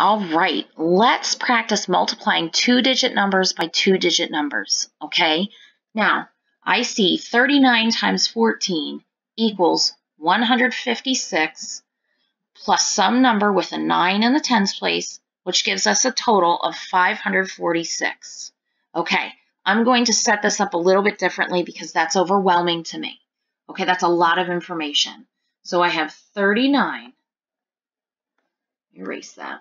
All right, let's practice multiplying two-digit numbers by two-digit numbers, okay? Now, I see 39 times 14 equals 156 plus some number with a 9 in the tens place, which gives us a total of 546. Okay, I'm going to set this up a little bit differently because that's overwhelming to me. Okay, that's a lot of information. So I have 39. Erase that.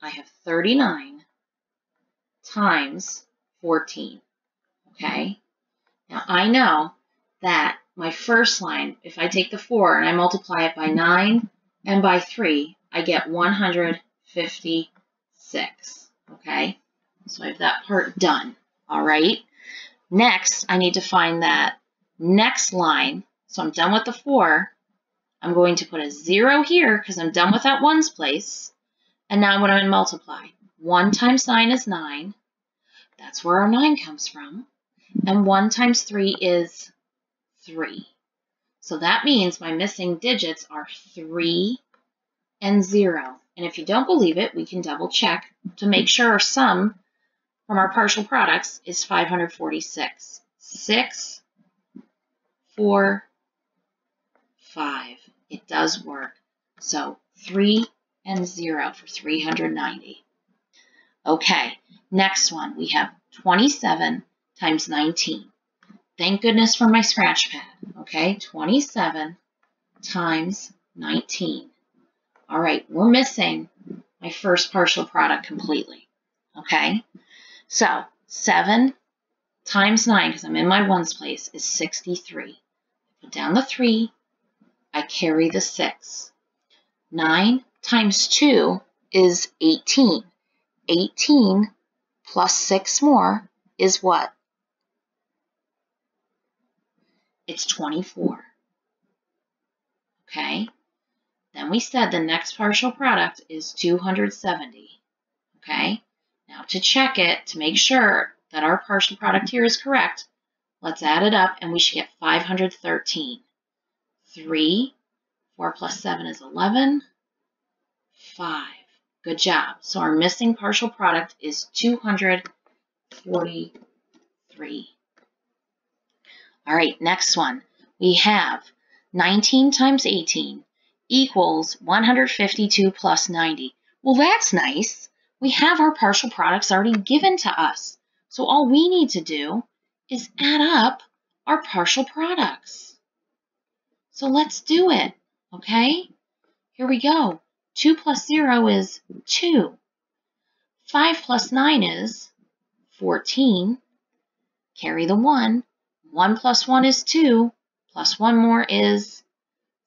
I have 39 times 14. Okay? Now I know that my first line, if I take the 4 and I multiply it by 9 and by 3, I get 156. Okay? So I have that part done. All right? Next, I need to find that next line. So I'm done with the 4. I'm going to put a 0 here because I'm done with that ones place. And now I'm going to multiply. 1 times 9 is 9. That's where our 9 comes from. And 1 times 3 is 3. So that means my missing digits are 3 and 0. And if you don't believe it, we can double check to make sure our sum from our partial products is 546. 6, 4, 5. It does work. So 3 and 0 for 390. Okay, next one. We have 27 times 19. Thank goodness for my scratch pad. Okay, 27 times 19. All right, we're missing my first partial product completely. Okay, so 7 times 9, because I'm in my ones place, is 63. Put down the 3, I carry the 6. 9 times 2 is 18. 18 plus 6 more is what? It's 24. Okay? Then we said the next partial product is 270. Okay? Now to check it, to make sure that our partial product here is correct, let's add it up and we should get 513. 3, 4 plus 7 is 11, 5. Good job. So our missing partial product is 243. All right, next one. We have 19 times 18 equals 152 plus 90. Well, that's nice. We have our partial products already given to us. So all we need to do is add up our partial products. So let's do it, okay? Here we go. 2 plus 0 is 2. 5 plus 9 is 14. Carry the 1. 1 plus 1 is 2. Plus 1 more is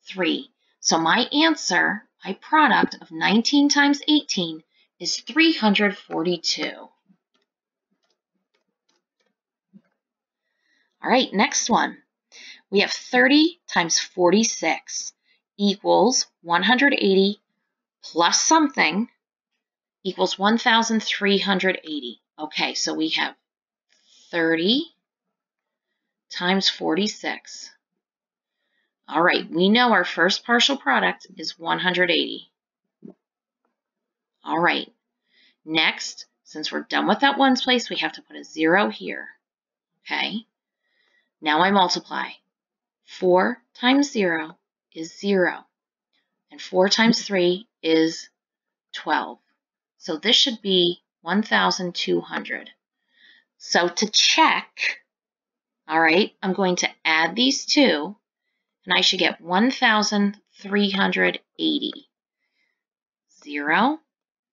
3. So my answer, my product of 19 times 18 is 342. All right, next one. We have 30 times 46 equals 180 plus something equals 1,380. Okay, so we have 30 times 46. All right, we know our first partial product is 180. All right, next, since we're done with that ones place, we have to put a zero here. Okay, now I multiply. 4 times 0 is 0. And 4 times 3 is 12. So this should be 1,200. So to check, all right, I'm going to add these two, and I should get 1,380. 0,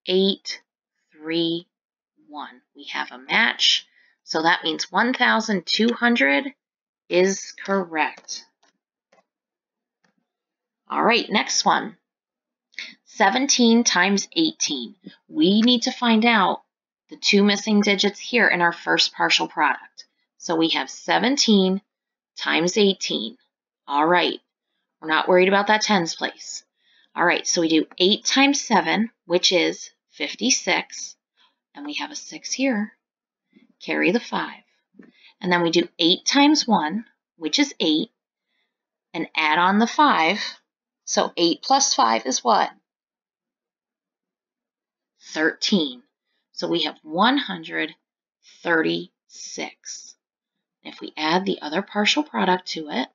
8, 3, 1. We have a match, so that means 1,200 is correct. All right, next one. 17 times 18. We need to find out the two missing digits here in our first partial product. So we have 17 times 18. All right, we're not worried about that tens place. All right, so we do 8 times 7, which is 56, and we have a 6 here. Carry the 5. And then we do 8 times 1, which is 8, and add on the 5. So 8 plus 5 is what? 13. So we have 136. If we add the other partial product to it,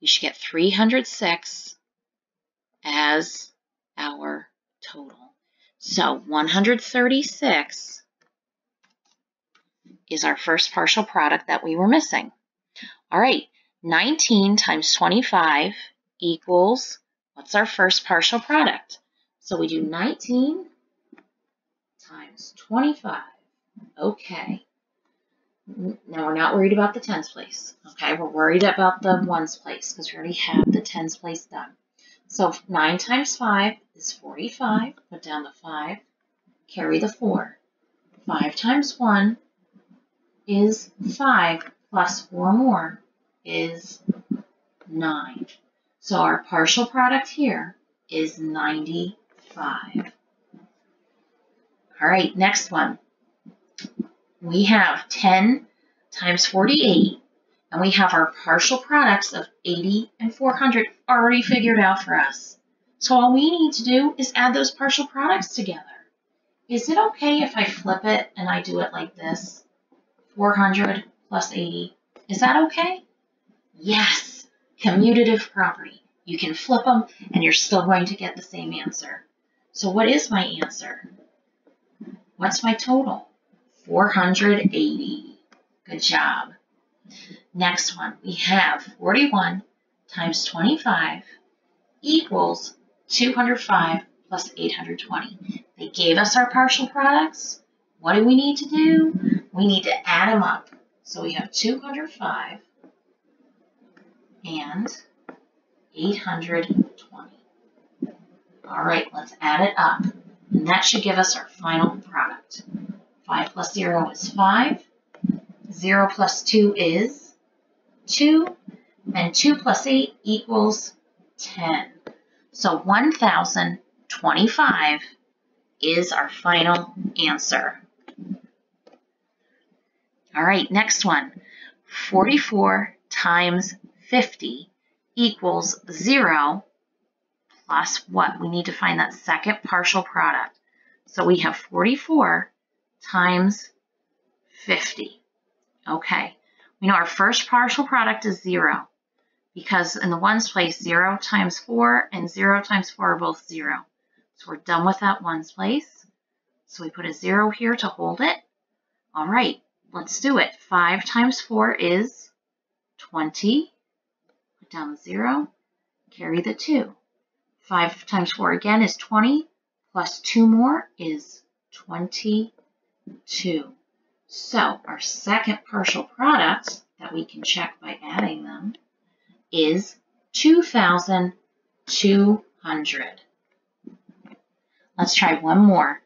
we should get 306 as our total. So 136 is our first partial product that we were missing. All right, 19 times 25 equals, what's our first partial product? So we do 19 times 25. Okay. Now we're not worried about the tens place. Okay, we're worried about the ones place because we already have the tens place done. So 9 times 5 is 45. Put down the 5. Carry the 4. 5 times 1 is 5 plus 4 more is 9. So our partial product here is 95. All right, next one. We have 10 times 48, and we have our partial products of 80 and 400 already figured out for us. So all we need to do is add those partial products together. Is it okay if I flip it and I do it like this? 400 plus 80. Is that okay? Yes, commutative property. You can flip them and you're still going to get the same answer. So what is my answer? What's my total? 480. Good job. Next one, we have 41 times 25 equals 205 plus 820. They gave us our partial products. What do we need to do? We need to add them up. So we have 205 and 820. All right, let's add it up. And that should give us our final product. 5 plus 0 is 5. 0 plus 2 is 2. And 2 plus 8 equals 10. So 1,025 is our final answer. All right, next one. 44 times 50 equals 0 plus what? We need to find that second partial product. So we have 44 times 50. Okay, we know our first partial product is 0 because in the ones place, 0 times 4 and 0 times 4 are both 0. So we're done with that ones place. So we put a 0 here to hold it. All right, Let's do it. 5 times 4 is 20. Down the 0. Carry the 2. 5 times 4 again is 20. Plus 2 more is 22. So our second partial product that we can check by adding them is 2,200. Let's try one more.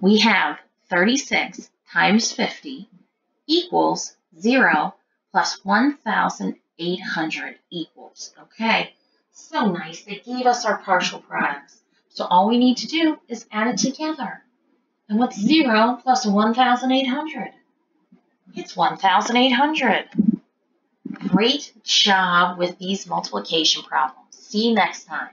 We have 36 times 50 equals 0 plus 1,800 equals. Okay, so nice. They gave us our partial products. So all we need to do is add it together. And what's 0 plus 1,800? It's 1,800. Great job with these multiplication problems. See you next time.